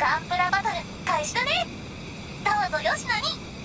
ガンプラバトル開始だね。どうぞよしなに。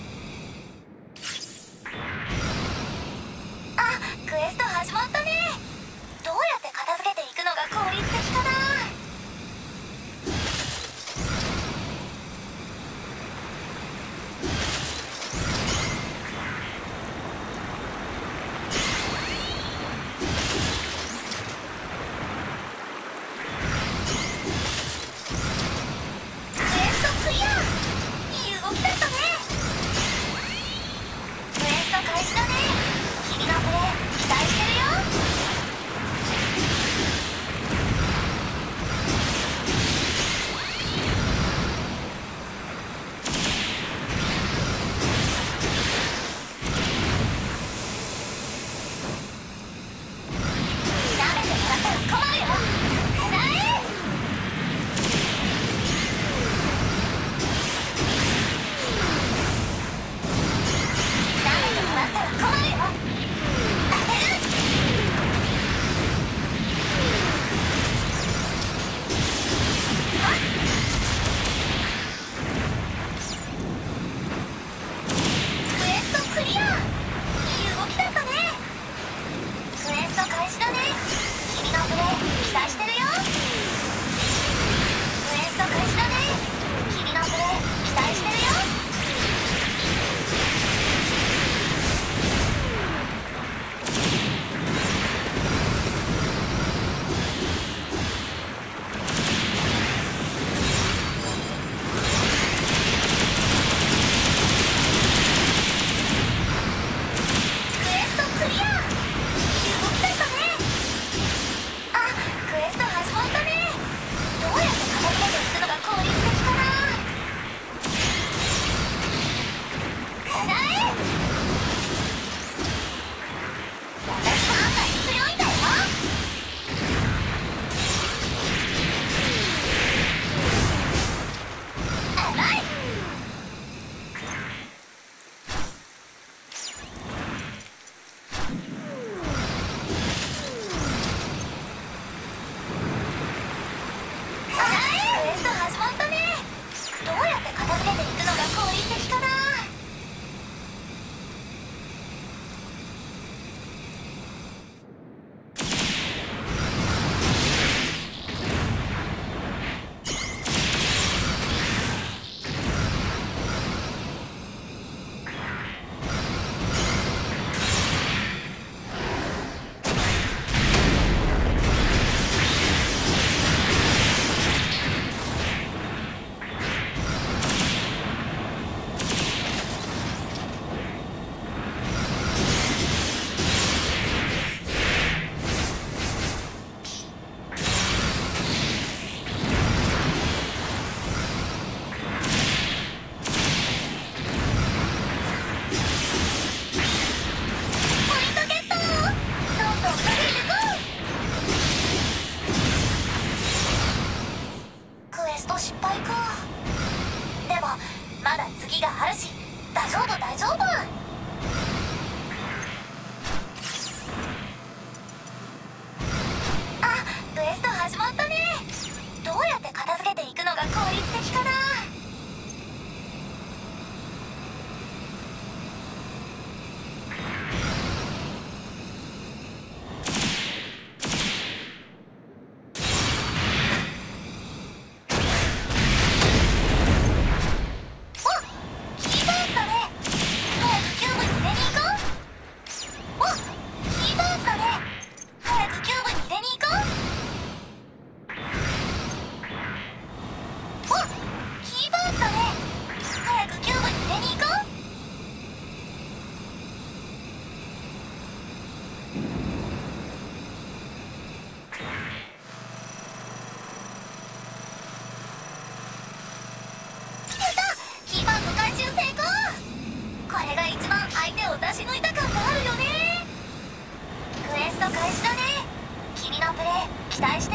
期待して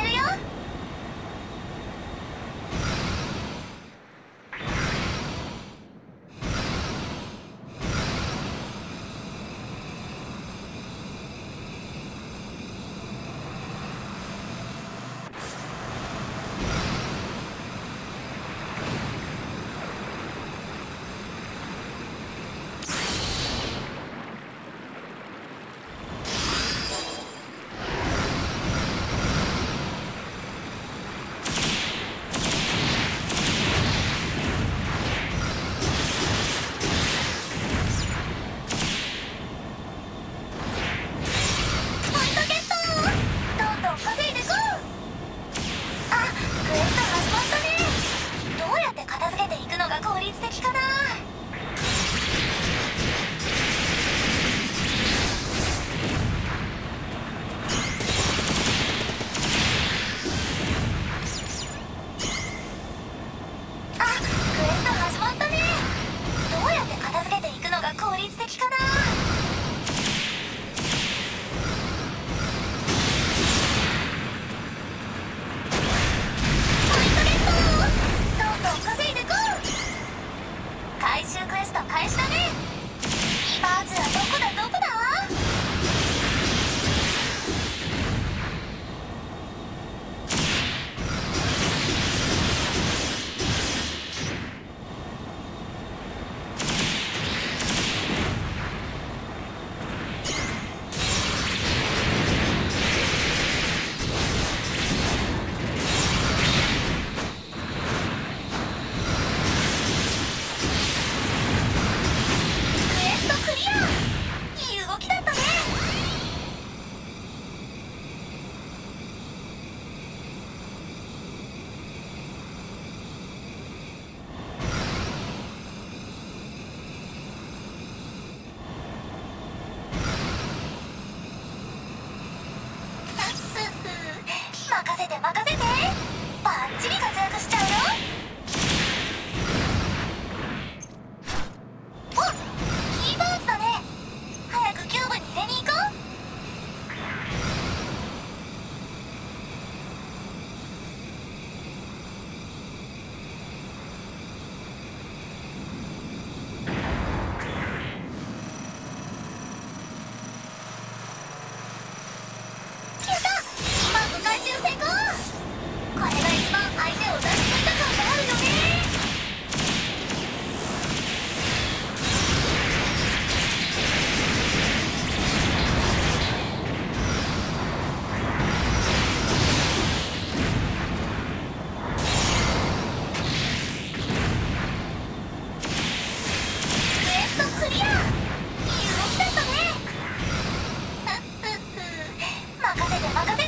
て任せ任せ